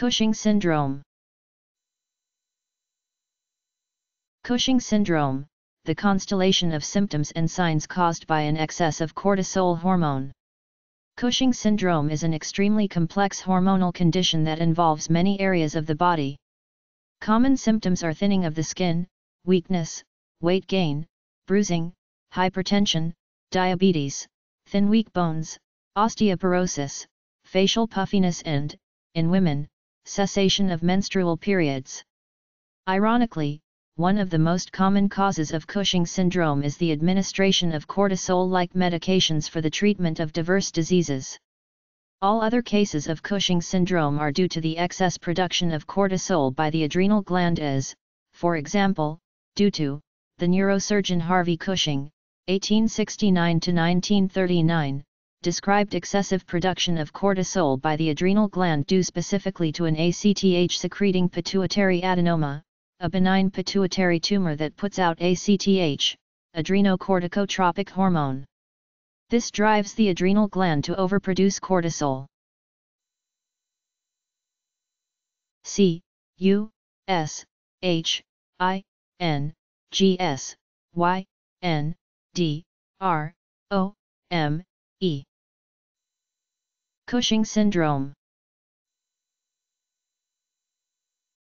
Cushing syndrome Cushing syndrome, the constellation of symptoms and signs caused by an excess of cortisol hormone. Cushing syndrome is an extremely complex hormonal condition that involves many areas of the body. Common symptoms are thinning of the skin, weakness, weight gain, bruising, hypertension, diabetes, thin weak bones, osteoporosis, facial puffiness and, in women, cessation of menstrual periods. Ironically, one of the most common causes of Cushing syndrome is the administration of cortisol-like medications for the treatment of diverse diseases. All other cases of Cushing syndrome are due to the excess production of cortisol by the adrenal gland as, for example, due to, the neurosurgeon Harvey Cushing, 1869-1939, described excessive production of cortisol by the adrenal gland due specifically to an ACTH-secreting pituitary adenoma, a benign pituitary tumor that puts out ACTH, adrenocorticotropic hormone. This drives the adrenal gland to overproduce cortisol. C U S H I N G S Y N D R O M E Cushing syndrome